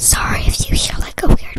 Sorry if you hear like a weird